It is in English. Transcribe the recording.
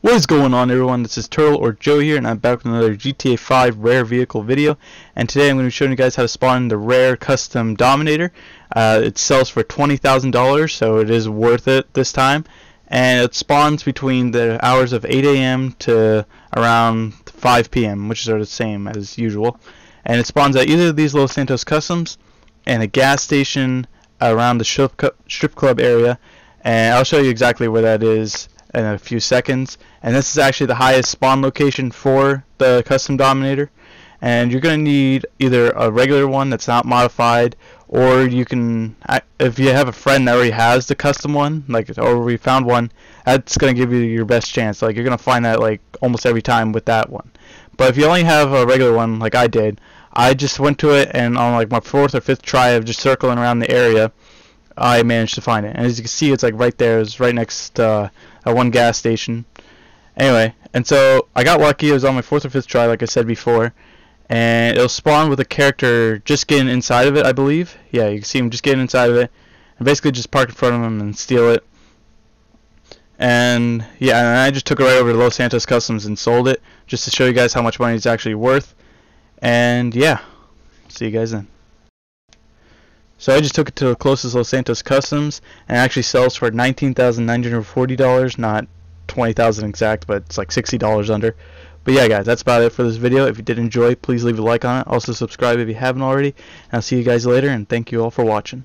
What is going on everyone, this is Turtle or Joe here and I'm back with another GTA 5 rare vehicle video and today I'm going to be showing you guys how to spawn the rare custom Dominator. Uh, it sells for $20,000 so it is worth it this time and it spawns between the hours of 8 a.m. to around 5 p.m. which are the same as usual and it spawns at either of these Los Santos Customs and a gas station around the strip club area and I'll show you exactly where that is in a few seconds. And this is actually the highest spawn location for the custom Dominator. And you're going to need either a regular one that's not modified, or you can, if you have a friend that already has the custom one, like, or we found one, that's going to give you your best chance. Like, you're going to find that, like, almost every time with that one. But if you only have a regular one, like I did, I just went to it, and on, like, my fourth or fifth try of just circling around the area, I managed to find it. And as you can see, it's like right there. It's right next uh, at one gas station. Anyway, and so I got lucky. It was on my fourth or fifth try, like I said before. And it'll spawn with a character just getting inside of it, I believe. Yeah, you can see him just getting inside of it. And basically just park in front of him and steal it. And yeah, and I just took it right over to Los Santos Customs and sold it just to show you guys how much money it's actually worth. And yeah, see you guys then. So I just took it to the closest Los Santos Customs and actually sells for $19,940, not 20000 exact, but it's like $60 under. But yeah guys, that's about it for this video. If you did enjoy, please leave a like on it. Also subscribe if you haven't already. And I'll see you guys later and thank you all for watching.